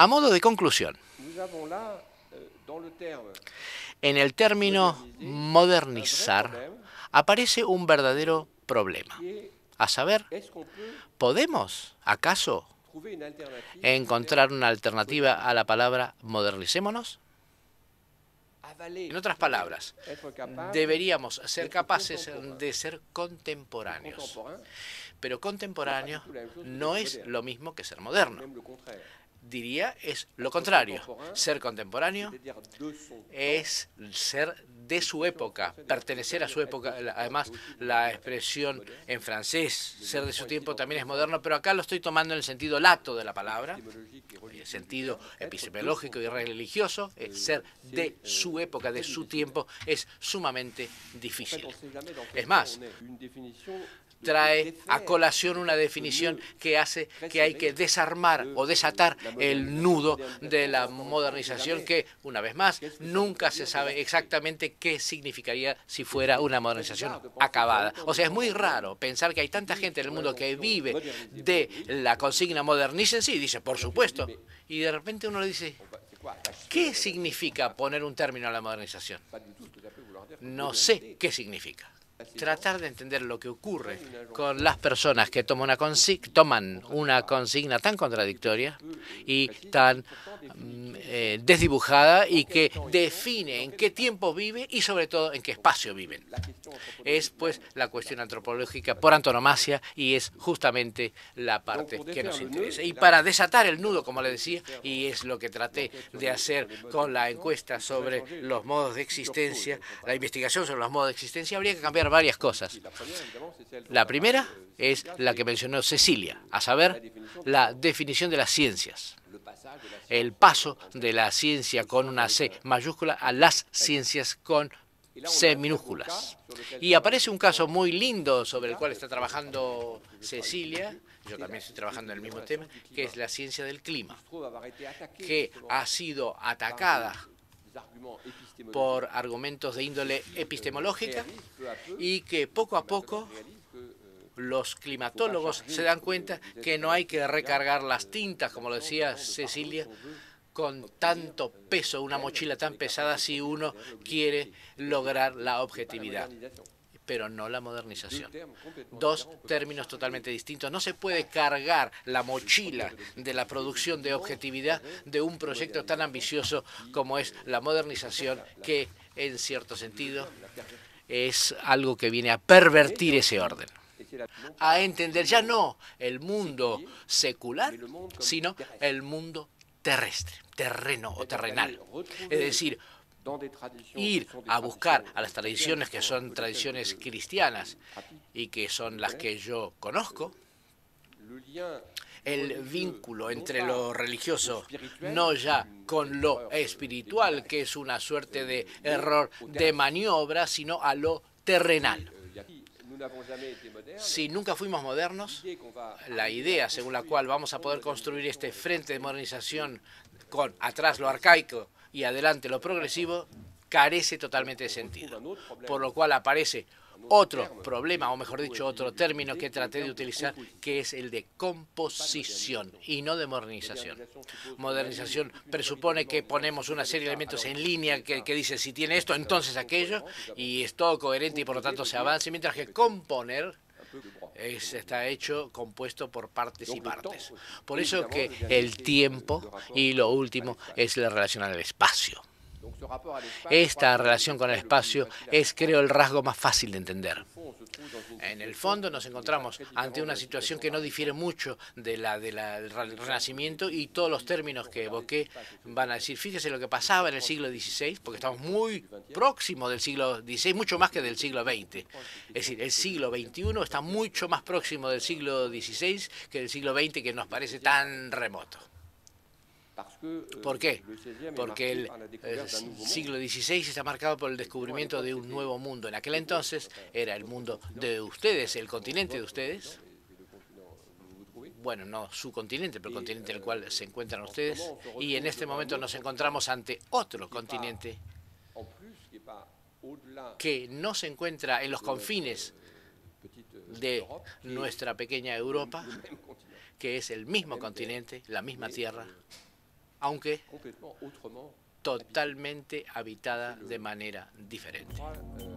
A modo de conclusión, en el término modernizar aparece un verdadero problema, a saber, ¿podemos acaso encontrar una alternativa a la palabra modernicémonos? En otras palabras, deberíamos ser capaces de ser contemporáneos. Pero contemporáneo no es lo mismo que ser moderno diría es lo contrario. Ser contemporáneo es ser de su época, pertenecer a su época. Además, la expresión en francés, ser de su tiempo, también es moderno, pero acá lo estoy tomando en el sentido lato de la palabra, en el sentido epistemológico y religioso. ser de su época, de su tiempo, es sumamente difícil. Es más, trae a colación una definición que hace que hay que desarmar o desatar el nudo de la modernización que, una vez más, nunca se sabe exactamente qué significaría si fuera una modernización acabada. O sea, es muy raro pensar que hay tanta gente en el mundo que vive de la consigna modernicen, sí, dice, por supuesto, y de repente uno le dice, ¿qué significa poner un término a la modernización? No sé qué significa tratar de entender lo que ocurre con las personas que toman una, toman una consigna tan contradictoria y tan eh, desdibujada y que define en qué tiempo vive y sobre todo en qué espacio viven. Es pues la cuestión antropológica por antonomasia y es justamente la parte que nos interesa. Y para desatar el nudo, como le decía, y es lo que traté de hacer con la encuesta sobre los modos de existencia, la investigación sobre los modos de existencia, habría que cambiar varias cosas. La primera es la que mencionó Cecilia, a saber, la definición de las ciencias. El paso de la ciencia con una C mayúscula a las ciencias con C minúsculas. Y aparece un caso muy lindo sobre el cual está trabajando Cecilia, yo también estoy trabajando en el mismo tema, que es la ciencia del clima, que ha sido atacada por argumentos de índole epistemológica y que poco a poco los climatólogos se dan cuenta que no hay que recargar las tintas, como lo decía Cecilia, con tanto peso, una mochila tan pesada si uno quiere lograr la objetividad pero no la modernización. Dos términos totalmente distintos. No se puede cargar la mochila de la producción de objetividad de un proyecto tan ambicioso como es la modernización, que en cierto sentido es algo que viene a pervertir ese orden a entender ya no el mundo secular, sino el mundo terrestre, terreno o terrenal. Es decir, ir a buscar a las tradiciones que son tradiciones cristianas y que son las que yo conozco, el vínculo entre lo religioso, no ya con lo espiritual, que es una suerte de error de maniobra, sino a lo terrenal. Si nunca fuimos modernos, la idea según la cual vamos a poder construir este frente de modernización con atrás lo arcaico y adelante lo progresivo carece totalmente de sentido. Por lo cual aparece otro problema, o mejor dicho, otro término que traté de utilizar, que es el de composición y no de modernización. Modernización presupone que ponemos una serie de elementos en línea que, que dice si tiene esto, entonces aquello, y es todo coherente y por lo tanto se avance, mientras que componer está hecho, compuesto por partes y partes. Por eso que el tiempo y lo último es la relación al espacio. Esta relación con el espacio es, creo, el rasgo más fácil de entender. En el fondo nos encontramos ante una situación que no difiere mucho de la del Renacimiento y todos los términos que evoqué van a decir, fíjese lo que pasaba en el siglo XVI, porque estamos muy próximos del siglo XVI, mucho más que del siglo XX. Es decir, el siglo XXI está mucho más próximo del siglo XVI que del siglo XX que nos parece tan remoto. ¿Por qué? Porque el, siglo XVI está marcado por el descubrimiento de un nuevo mundo. En aquel entonces era el mundo de ustedes, el continente de ustedes. Bueno, no su continente, pero el continente en el cual se encuentran ustedes. Y en este momento nos encontramos ante otro continente que no se encuentra en los confines de nuestra pequeña Europa, que es el mismo continente, la misma tierra, aunque totalmente habitada de manera diferente. euh,